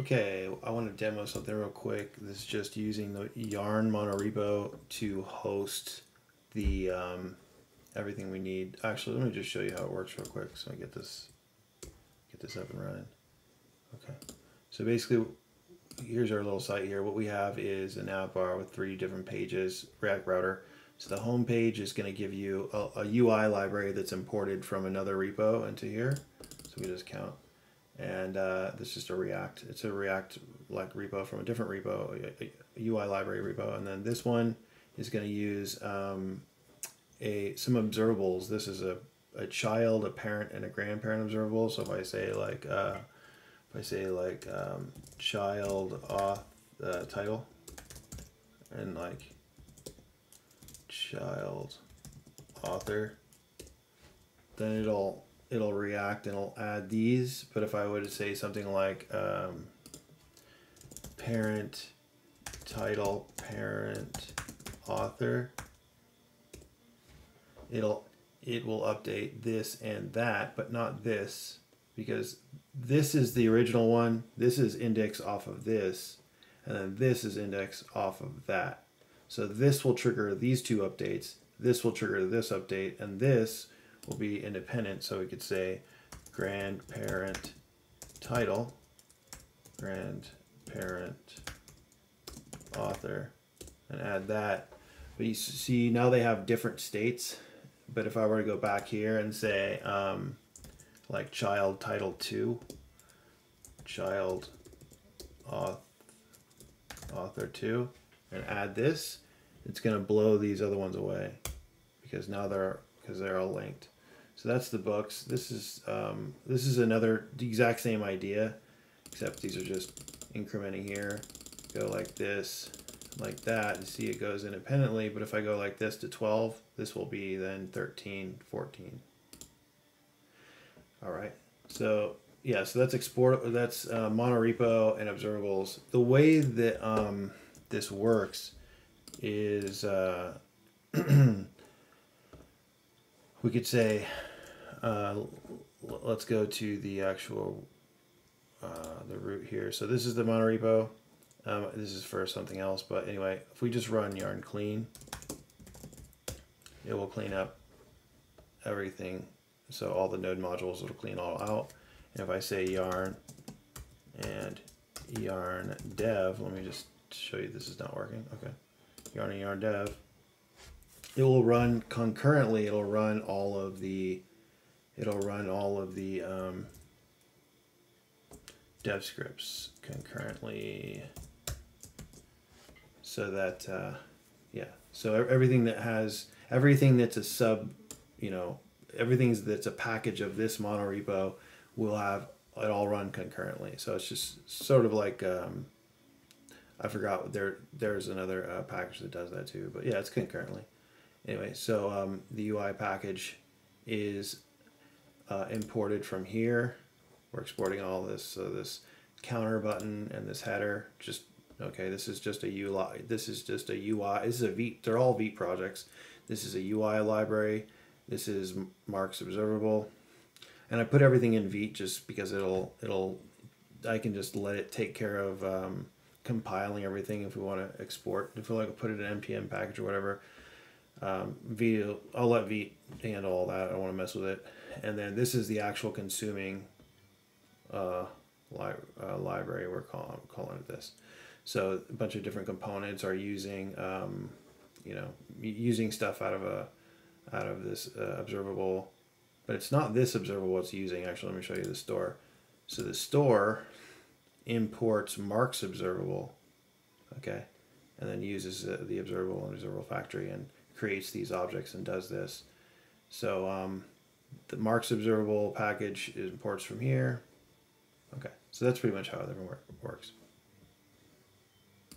Okay, I want to demo something real quick. This is just using the Yarn monorepo to host the um, everything we need. Actually, let me just show you how it works real quick so I get this get this up and running. Okay, so basically, here's our little site here. What we have is an nav bar with three different pages, React Router. So the home page is going to give you a, a UI library that's imported from another repo into here. So we just count and uh, this is just a React. It's a React like repo from a different repo, a, UI library repo, and then this one is going to use um, a some observables. This is a, a child, a parent, and a grandparent observable. So if I say like uh, if I say like um, child auth uh, title and like child author, then it'll it'll react and it'll add these. But if I were to say something like um, parent title, parent author, it'll it will update this and that, but not this because this is the original one. This is index off of this, and then this is index off of that. So this will trigger these two updates. This will trigger this update, and this will be independent. So we could say grandparent title, grandparent author, and add that. But you see now they have different states. But if I were to go back here and say um, like child title two, child auth author two, and add this, it's going to blow these other ones away because now they're because they're all linked. So that's the books. This is um, this is another the exact same idea, except these are just incrementing here. Go like this, like that. You see it goes independently, but if I go like this to 12, this will be then 13, 14. All right. So yeah, so that's export. That's uh, monorepo and observables. The way that um, this works is uh, we could say uh, let's go to the actual uh, the root here. So this is the monorepo. Um, this is for something else, but anyway, if we just run yarn clean, it will clean up everything. So all the node modules will clean all out. And if I say yarn and yarn dev, let me just show you this is not working. Okay, yarn and yarn dev. It will run concurrently. It'll run all of the it'll run all of the um, dev scripts concurrently. So that uh, yeah. So everything that has everything that's a sub you know everything that's a package of this monorepo will have it all run concurrently. So it's just sort of like um, I forgot there there's another uh, package that does that too but yeah it's concurrently. Anyway so um, the UI package is uh, imported from here. We're exporting all this, so this counter button and this header, just, okay, this is just a UI, this is just a UI, this is a Vite, they're all Vite projects. This is a UI library. This is Marc's observable. And I put everything in Vite just because it'll, it'll, I can just let it take care of um, compiling everything if we want to export. If we like to put it in NPM package or whatever, um, Vite, I'll let Vite handle all that. I don't want to mess with it and then this is the actual consuming uh, li uh, library we're calling, calling it this. So a bunch of different components are using, um, you know, using stuff out of a out of this uh, observable, but it's not this observable it's using. Actually, let me show you the store. So the store imports Marc's observable, okay, and then uses uh, the observable and observable factory and creates these objects and does this. So um, the Marc's observable package imports from here. Okay, so that's pretty much how everything works.